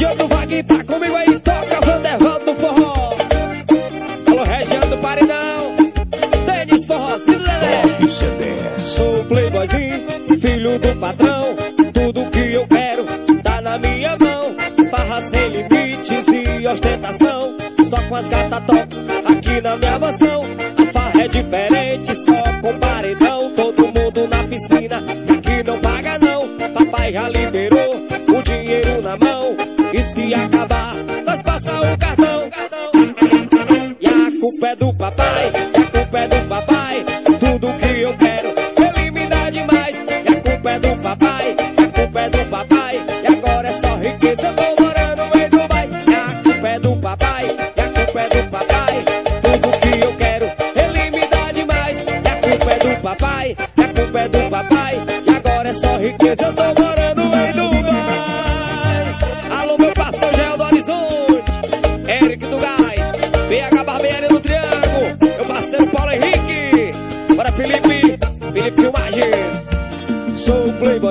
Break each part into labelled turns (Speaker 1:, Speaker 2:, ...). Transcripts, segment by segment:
Speaker 1: DJ do Vag tá comigo aí, toca Vandervaldo do forró. Alô, região do Paredão. Denis Forrozinho do Lelé. Sou playboyzinho, filho do patrão. Tudo que eu quero tá na minha mão. Farra sem limites e ostentação. Só com as gatas top aqui na minha mansão. A farra é diferente, só com paredão. Todo mundo na piscina, E se acabar, nós passa o cartão. E a culpa é do papai, a culpa é do papai. Tudo que eu quero, ele me dá demais. E a culpa é do papai, a culpa é do papai. E agora é só riqueza, eu tô morando em Dubai. E a culpa é do papai, e a culpa é do papai. Tudo que eu quero, ele me dá demais. E a culpa é do papai, e a culpa é do papai. E agora é só riqueza, eu tô morando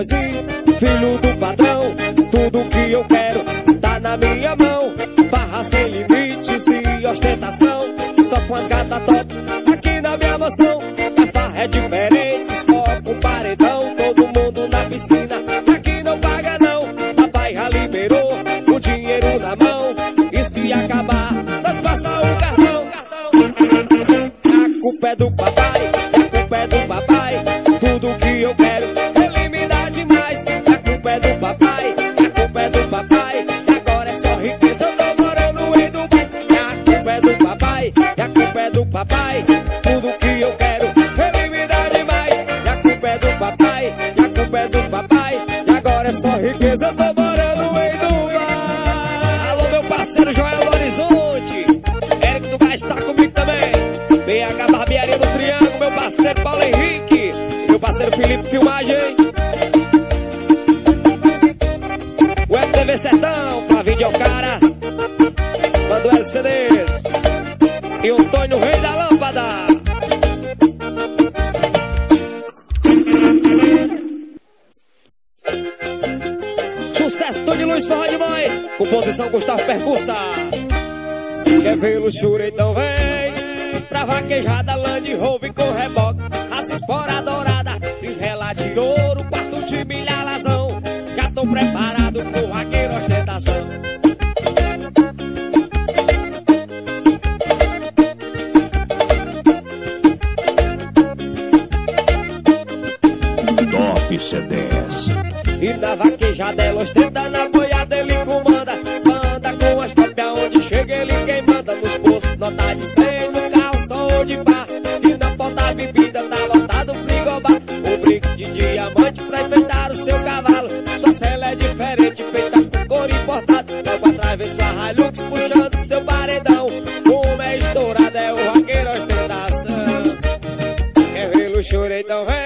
Speaker 1: Filho do padrão, tudo que eu quero tá na minha mão. Barra sem limites e ostentação, só com as gatas top aqui na minha mansão. Riqueza, eu tô morando em Dubai. Alô, meu parceiro Joel do Horizonte. Eric do Gás tá comigo também. BH Barbearia do Triângulo, meu parceiro Paulo Henrique. E meu parceiro Felipe Filmagem. Web TV Sertão, Flavinho de Alcara. Composição Gustavo Percussa. Quer ver luxúria, então vem Pra vaquejada, Land Rover com reboque As esporas douradas, fivela de ouro Quarto de milha, lazão Já tô preparado pro vaqueiro ostentação
Speaker 2: Top C10.
Speaker 1: E na vaquejada ela ostenta é diferente, feita com couro importado. Logo atrás vem sua Hilux puxando seu paredão. Como é estourado é o vaqueiro ostentação Quer ver luxúria, então vem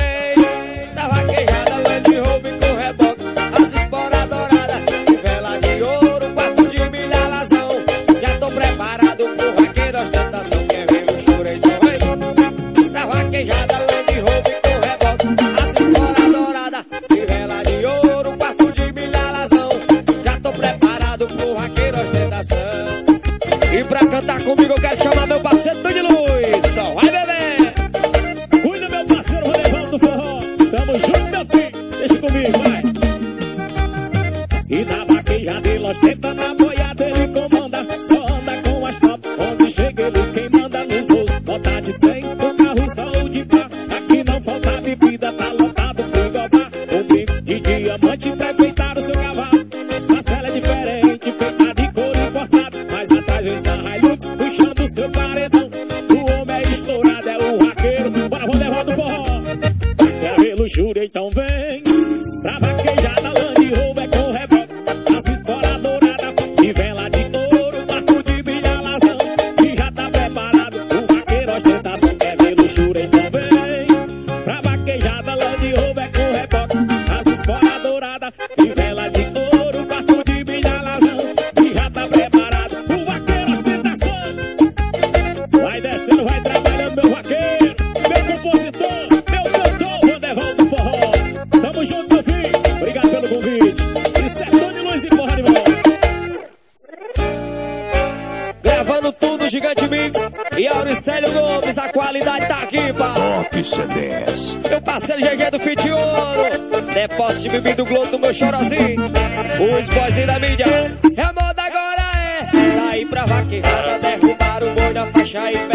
Speaker 1: qualidade tá aqui, pá.
Speaker 2: Top C10.
Speaker 1: Meu parceiro GG do Fit Ouro. Depósito de bebida do Globo do meu chorozinho. Os boyzinhos da mídia. É moda agora, é. Sair pra vaquejada, derrubar o boi da faixa e pé.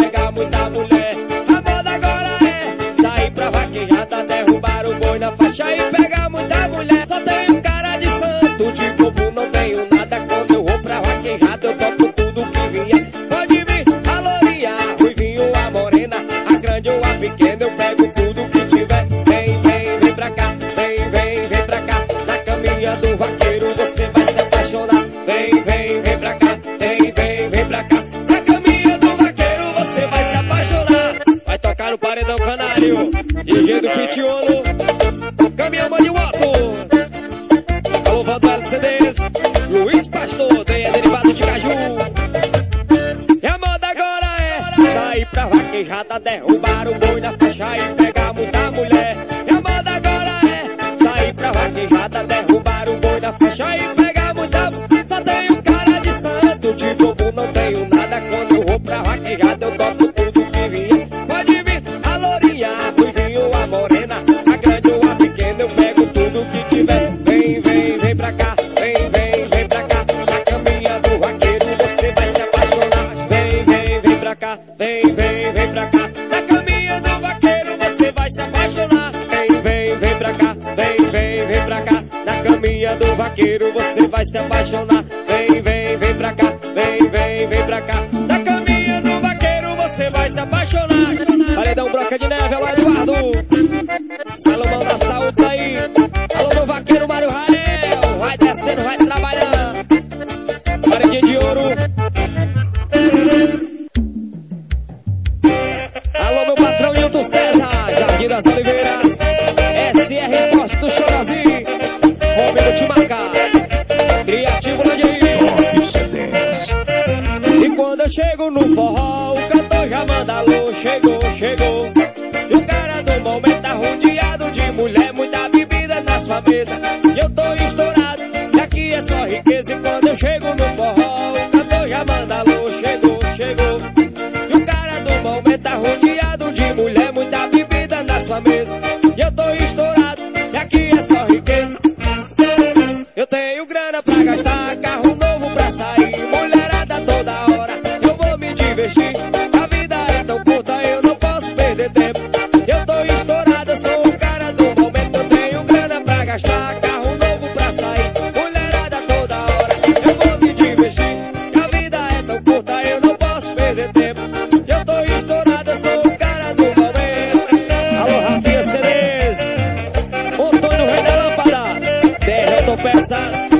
Speaker 1: E é a moda agora é sair pra vaquejada, derrubar o boi na faixa e pegar muita mulher. E a moda agora é sair pra vaquejada, derrubar o boi na faixa e pegar muita mulher. Só tenho cara de santo, de bobo não tenho nada. Quando eu vou pra vaquejada, eu toco filha do vaqueiro, você vai se apaixonar. Vem, vem, vem pra cá, vem, vem, vem pra cá. Na caminha do vaqueiro, você vai se apaixonar. Paredão Broca de Neve, alô Eduardo. Salomão da Saúde aí. Alô meu vaqueiro Mário Rael. Vai descendo, vai trabalhando. Paredinha de ouro. Alô meu patrão Hilton César, Jardim das Oliveiras. SR Posto do Chorozinho. face. tropeçar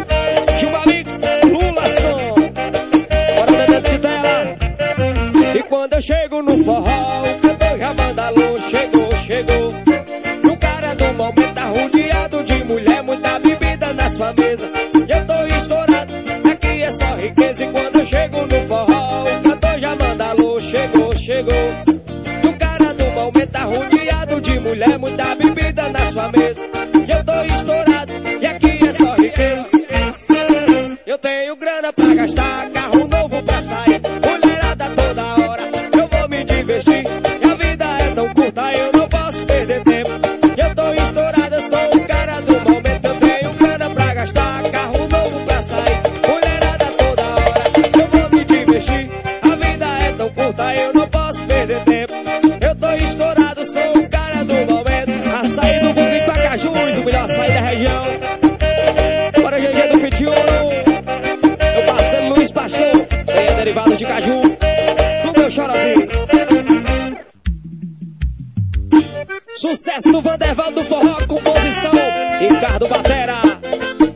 Speaker 1: sucesso, Vandervaldo Forró, composição, Ricardo Batera.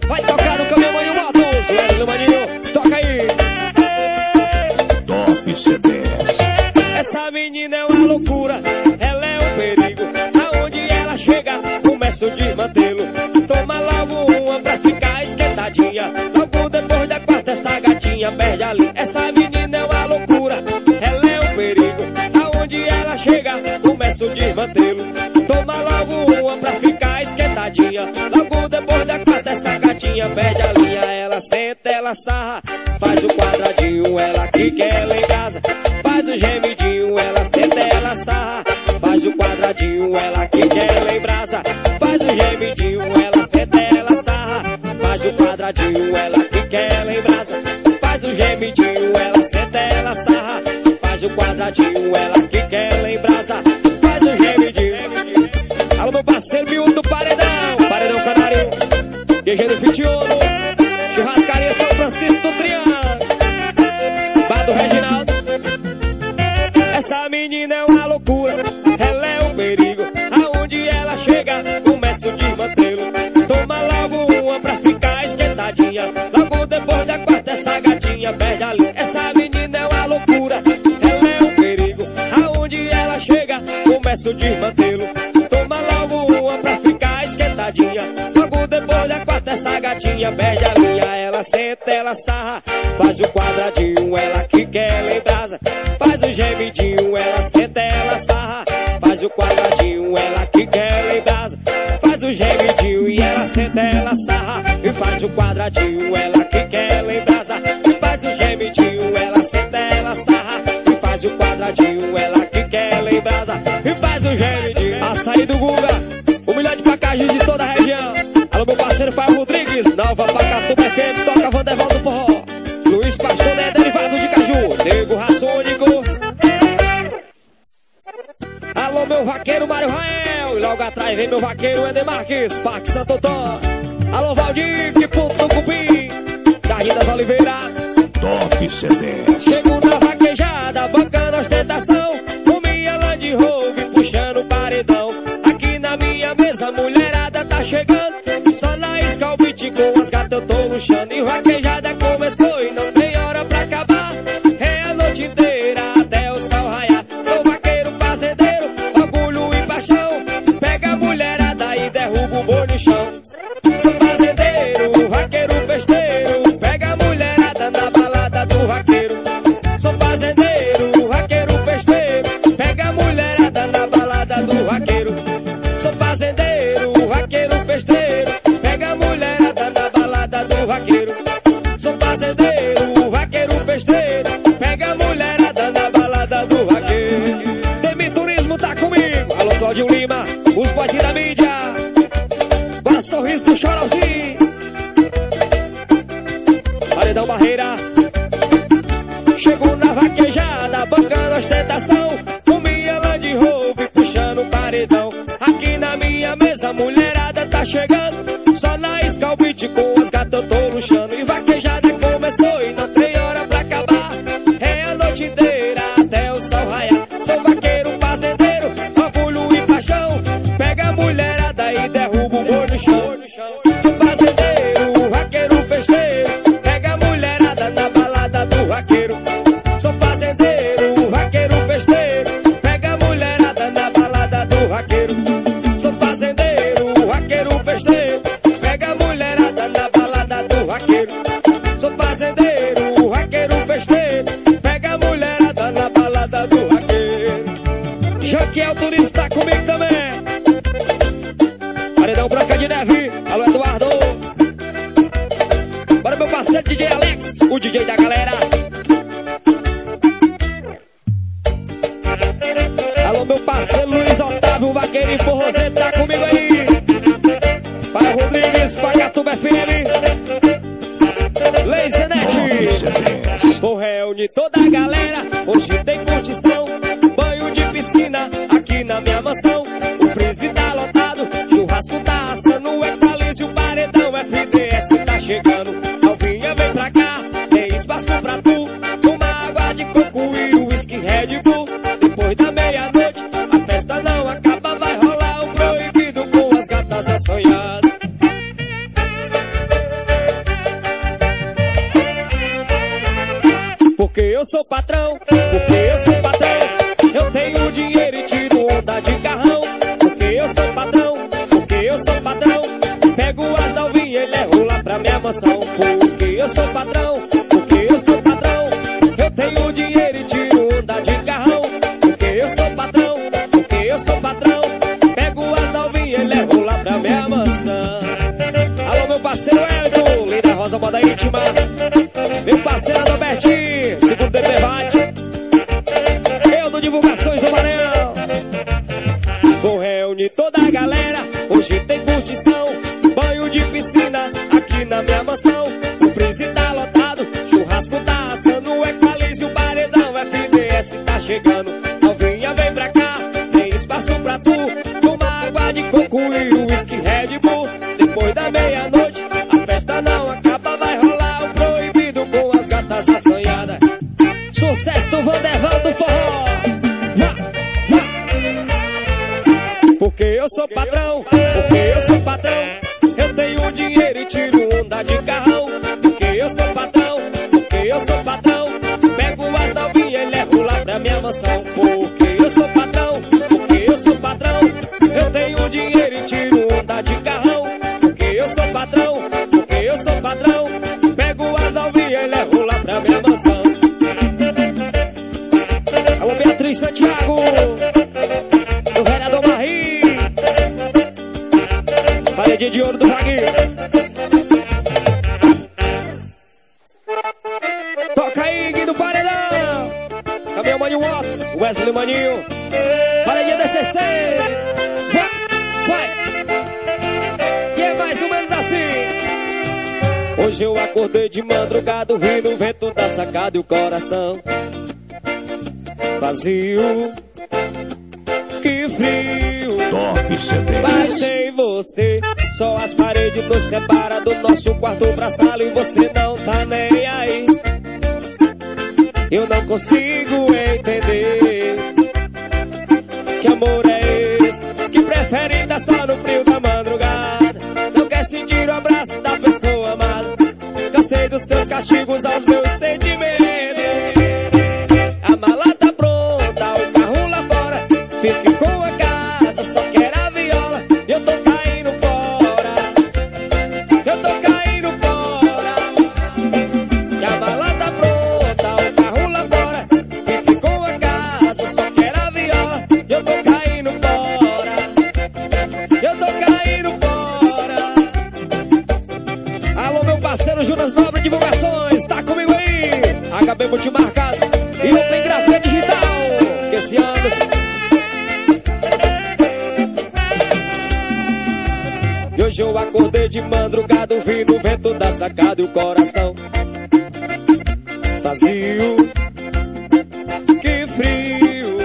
Speaker 1: Vai tocar no caminhão Maninho Matos. Lélio Maninho, toca aí.
Speaker 2: Top CBS.
Speaker 1: Essa menina é uma loucura, ela é um perigo. Aonde ela chega, começo de mantê-lo. Toma logo uma pra ficar esquentadinha. Logo depois da quarta, essa gatinha perde ali. Essa menina é uma loucura, ela é um perigo. Aonde ela chega, começo de mantê-lo. Toma logo uma pra ficar esquentadinha. Logo depois da quarta essa gatinha perde a linha. Ela senta, ela sarra, faz o quadradinho Ela quica, ela em faz o gemidinho Ela senta, ela sarra, faz o quadradinho Ela quica, ela em faz o gemidinho Ela senta, ela sarra, faz o quadradinho Ela quica, ela em faz o gemidinho Ela senta, ela sarra, faz o quadradinho Ela Miúdo do paredão, paredão canário. DG do Pitiolo, churrascaria São Francisco do Triângulo. Bar do Reginaldo. Essa menina é uma loucura, ela é um perigo. Aonde ela chega, começa o desmantelo. Toma logo uma pra ficar esquentadinha. Logo depois da quarta, essa gatinha perde a linha. Essa menina é uma loucura, ela é um perigo. Aonde ela chega, começa o desmantelo. Essa gatinha perde a linha. Ela senta, ela sarra, faz o quadradinho, ela que quer em brasa. Faz o gemidinho, ela senta, ela sarra. Faz o quadradinho, ela que quer em brasa. Faz o gemidinho e ela senta, ela sarra. E faz o quadradinho, ela que quer em brasa. E faz o gemidinho, ela senta, ela sarra. E faz o quadradinho, Rodrigues, Nova Pacatuba FM, toca Vanderval do Forró. Luiz Pastor, né, derivado de Caju, Nego Raçônico. Alô, meu vaqueiro Mário Rael. E logo atrás vem meu vaqueiro Eder Marques, Parque Santo Antônio. Alô, Valdir, que ponto cupim. Jardim das Oliveiras.
Speaker 2: Top CDs.
Speaker 1: Chego na vaquejada, bancando ostentação. Com minha Land Rover, puxando paredão. Aqui na minha mesa, mulherada tá chegando. Eu tô luxando. E vaquejada começou e não sou patrão, porque eu sou patrão. Eu tenho dinheiro e tiro onda de carrão. Porque eu sou patrão, porque eu sou patrão. Pego as dalvinhas e levo lá pra minha mansão. Porque eu sou patrão, Hoje eu acordei de madrugada ouvindo o vento da sacada e o coração vazio. Que frio.
Speaker 2: Top
Speaker 1: Mas sem você, só as paredes nos separam do nosso quarto pra sala e você não tá nem aí. Eu não consigo entender que amor é esse que prefere estar só no frio da madrugada. Não quer sentir o abraço da sei dos seus castigos aos meus sentimentos. Dobra Divulgações, tá comigo aí? HB Multimarcas e Open Grafia Digital. Que esse ano. E hoje eu acordei de madrugada, ouvindo o vento da sacada e o coração vazio. Que frio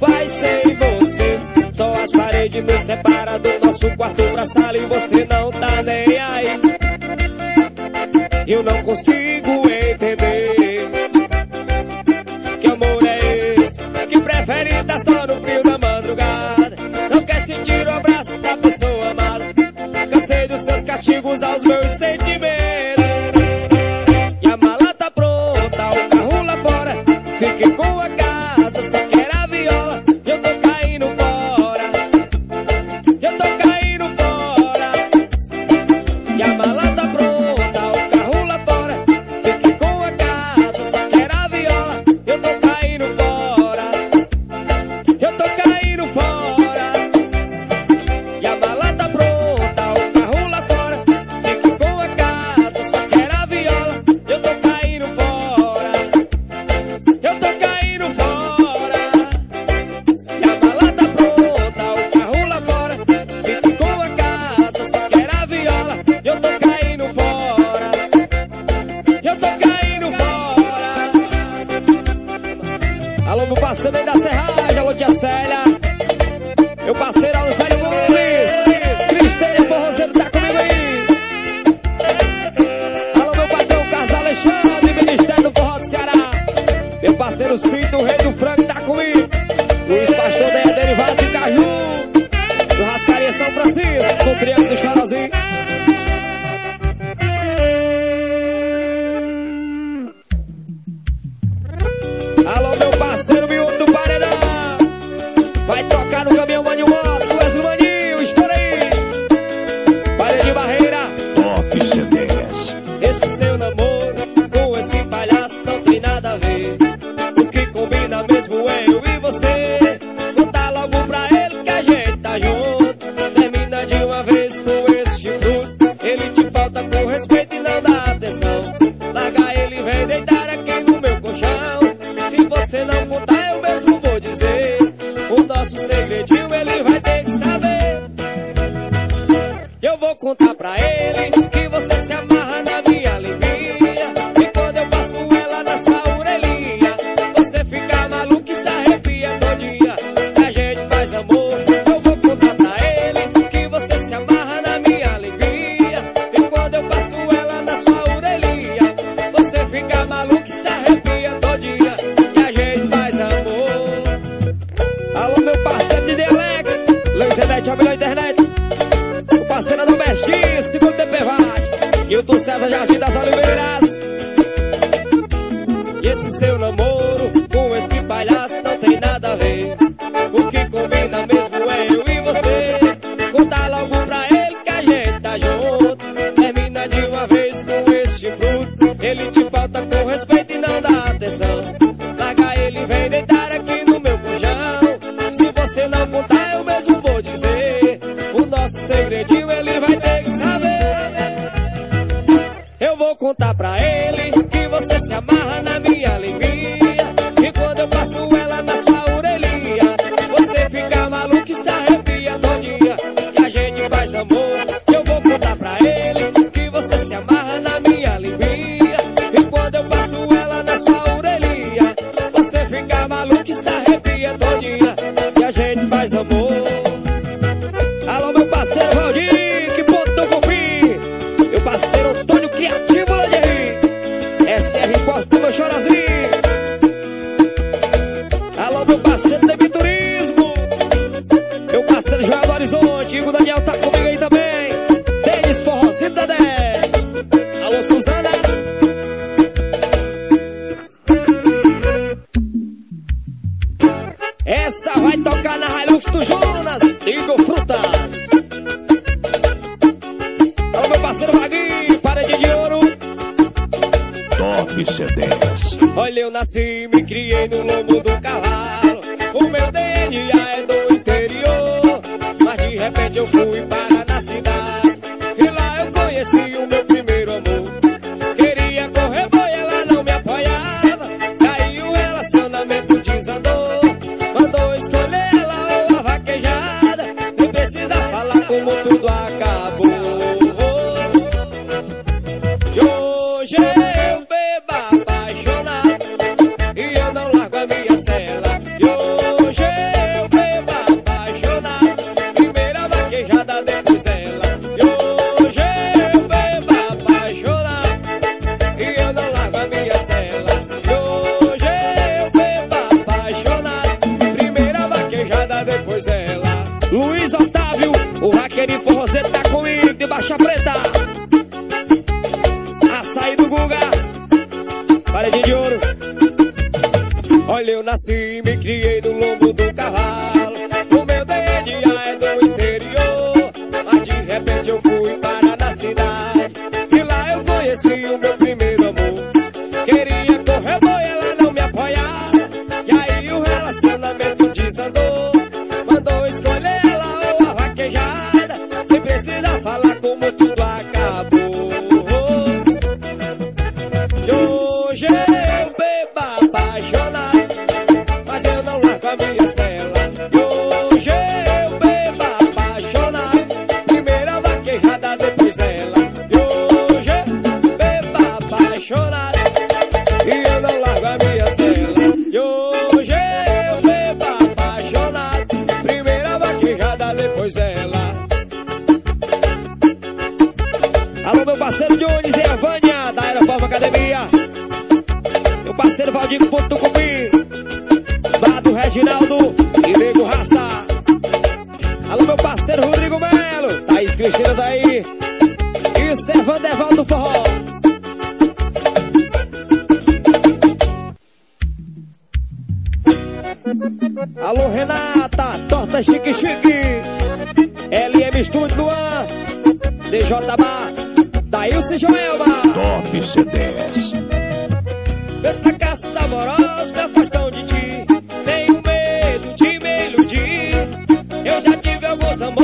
Speaker 1: vai sem você. Só as paredes nos separam do nosso quarto pra sala e você não tá nem aí. Eu não consigo entender Que amor é esse Que prefere estar só no frio da madrugada. Não quer sentir o abraço da pessoa amada. Cansei dos seus castigos aos meus sentimentos. parceiro miúdo do Paredão. Vai tocar no caminhão, mande suas Wesley, contar pra ele. segundo TP E Eu tô César Jardim das Oliveiras. E esse seu namoro com esse palhaço a boy. nasci, me criei no lombo do cavalo. O meu DNA é do interior, mas de repente eu fui para na cidade. E lá eu conheci o meu primeiro amor. Queria correr boi, ela não me apoiava. Daí o relacionamento desandou. Mandou escolher ela ou a vaquejada. Nem precisa falar como tudo acabou. Tony Forrozeiro tá comigo de baixa preta. Açaí do Guga, paredinho de ouro. Olha, eu nasci e me criei no Fala como tudo acabou. Daílson Joelma
Speaker 2: Top C10
Speaker 1: Meus fracassos saborosos me afastam de ti. Tenho medo de me iludir. Eu já tive alguns amores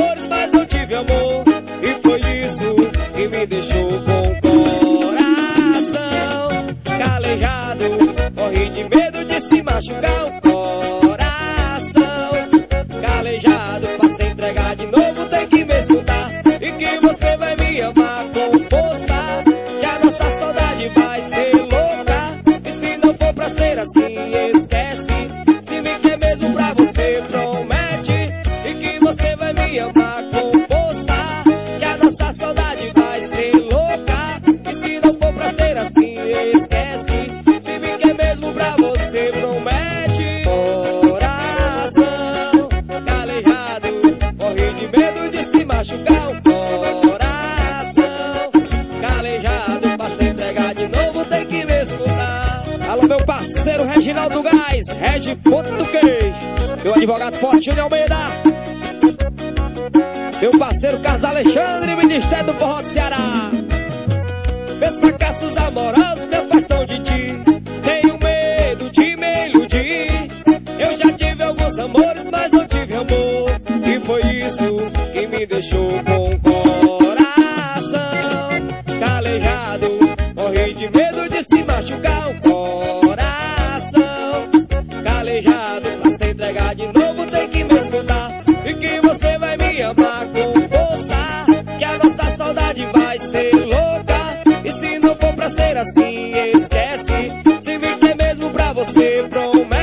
Speaker 1: escutar.
Speaker 3: Alô, meu parceiro Reginaldo Gás, Regi Português. Meu advogado Fortune Almeida. Meu parceiro Carlos Alexandre, Ministério do Forró do Ceará.
Speaker 1: Meus fracassos amorosos me afastam de ti. Tenho medo de me iludir. Eu já tive alguns amores, mas não tive amor. E foi isso que me deixou com o coração de medo de se machucar o coração calejado. Pra se entregar de novo, tem que me escutar. E que você vai me amar com força. Que a nossa saudade vai ser louca. E se não for pra ser assim, esquece. Se me quer mesmo pra você, promete.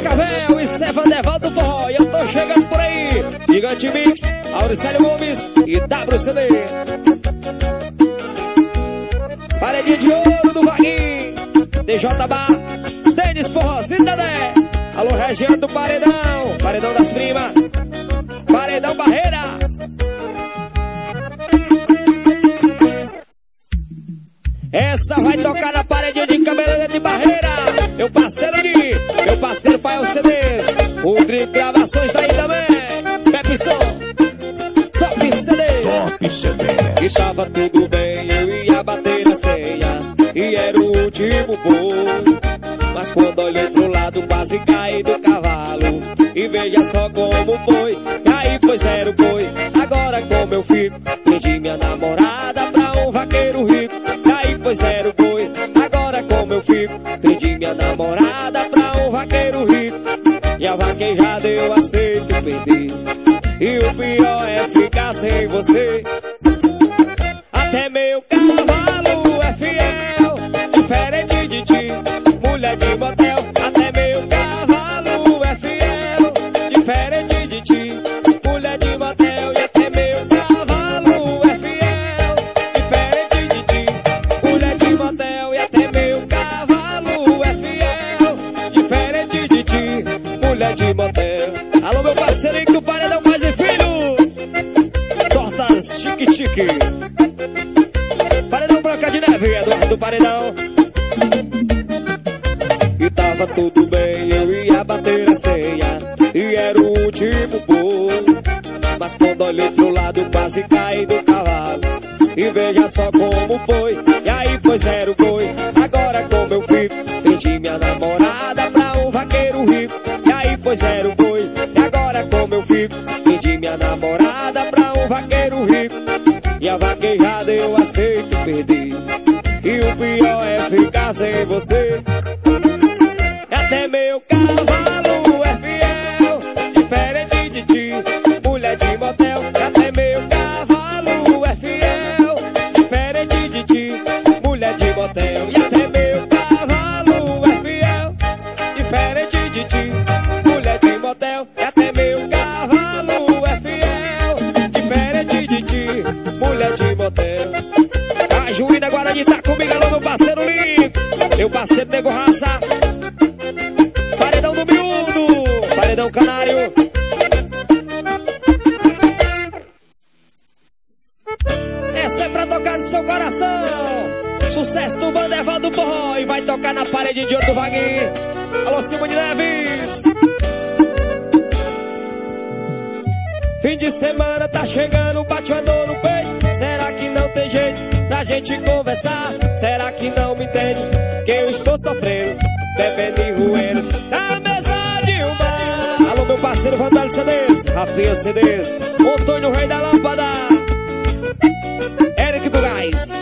Speaker 3: Cascavel, isso é Vanderval do Forró. E eu tô chegando por aí. Gigante Mix, Auricélio Gomes e WCD. Paredinha de ouro do Vaguinho. DJ Bar, Denis Forrozinho Dedé. Alô, região do Paredão. Paredão das primas. Paredão Barreira. Essa vai tocar na parede de cabeleireiro de barreira. Meu parceiro de, meu parceiro Fael CDs. O Grip Gravações tá aí também. Pepe Som, Top CD.
Speaker 2: Top
Speaker 1: E
Speaker 2: CDs.
Speaker 1: tava tudo bem, eu ia bater na ceia E era o último voo Mas quando olhei pro lado quase caí do cavalo E veja só como foi E aí foi zero boi namorada pra um vaqueiro rico E a vaquejada eu aceito perder. E o pior é ficar sem você. Até meu quase caí do cavalo. E veja só como foi E aí foi zero boi Agora como eu fico Vendi minha namorada pra um vaqueiro rico. E aí foi zero boi E agora como eu fico Vendi minha namorada pra um vaqueiro rico. E a vaquejada eu aceito perder. E o pior é ficar sem você. Até meu cavalo
Speaker 3: parceiro Nego Raça. Paredão do Miúdo. Paredão Canário. Essa é pra tocar no seu coração. Sucesso do Bandeval do Forró. E vai tocar na parede de ouro do Vaguinho. Alô, Simone Neves.
Speaker 1: Fim de semana tá chegando, bate uma dor no peito. Será que não tem jeito da gente conversar? Será que não me entende que eu estou sofrendo, bebendo e roendo na mesa de um bar? Alô, meu parceiro Vandal CDs, Rafinha CDs, Antônio Rei da Lâmpada, Eric do Gás.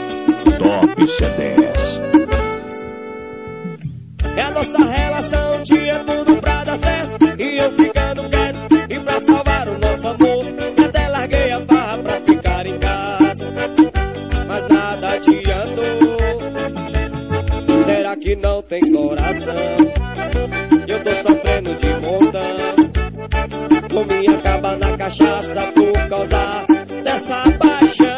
Speaker 2: Top CDs.
Speaker 1: É a nossa relação, tinha tudo pra dar certo. E eu ficando quieto, e pra salvar o nosso amor, até larguei a farra não tem coração? Eu tô sofrendo de montão. Com minha caba na cachaça por causa dessa paixão.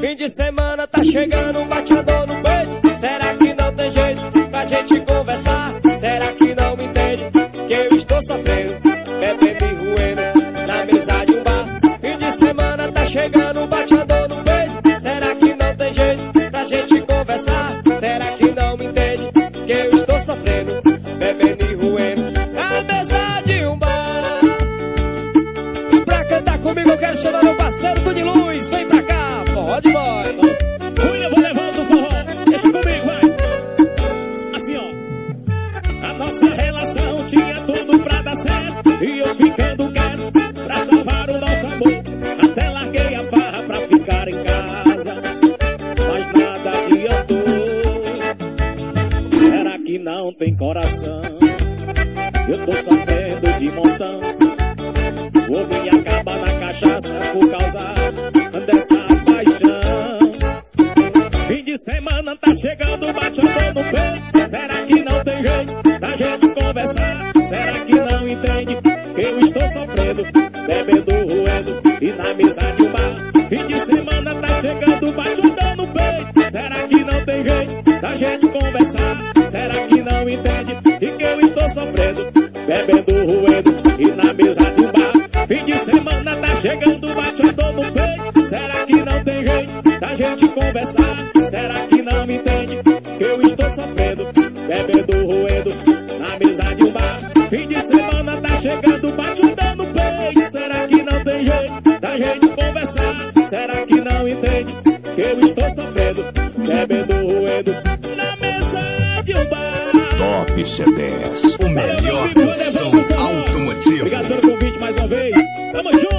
Speaker 1: Fim de semana tá chegando, bate a dor no peito. Será que não tem jeito pra gente conversar? Será que não me entende que eu estou sofrendo, bebendo e roendo na mesa de um bar? Fim de semana tá chegando, bate a dor no peito. Será que não tem jeito pra gente conversar? Parceiro Tony Luz, vem pra cá, pode boy.
Speaker 3: William, vou levar do forró. Deixa comigo, vai. Assim, ó. A nossa relação tinha tudo pra dar certo. E eu ficando quieto pra salvar o nosso amor. Até larguei a farra pra ficar em casa. Mas nada adiantou. Será que não tem coração? Eu tô sofrendo de montão. Acabar na cachaça por causa dessa paixão. Fim de semana tá chegando, bate a dor no peito. Será que não tem jeito da gente conversar? Será que não entende que eu estou sofrendo, bebendo, roendo e na mesa de um bar? Fim de semana tá chegando, bate a dor no peito. Será que não tem jeito da gente conversar? Será que não entende e que eu estou sofrendo, bebendo, roendo e na mesa de bar? Fim de semana tá chegando, bate a dor no peito. Será que não tem jeito da gente conversar? Será que não me entende que eu estou sofrendo, bebendo, roendo na mesa de um bar? Fim de semana tá chegando, bate um dano no peito. Será que não tem jeito da gente conversar? Será que não entende que eu estou sofrendo, bebendo, roendo na mesa de um bar?
Speaker 2: Top CDs.
Speaker 4: O melhor som automotivo.
Speaker 3: Obrigado pelo mais uma vez. Tamo junto.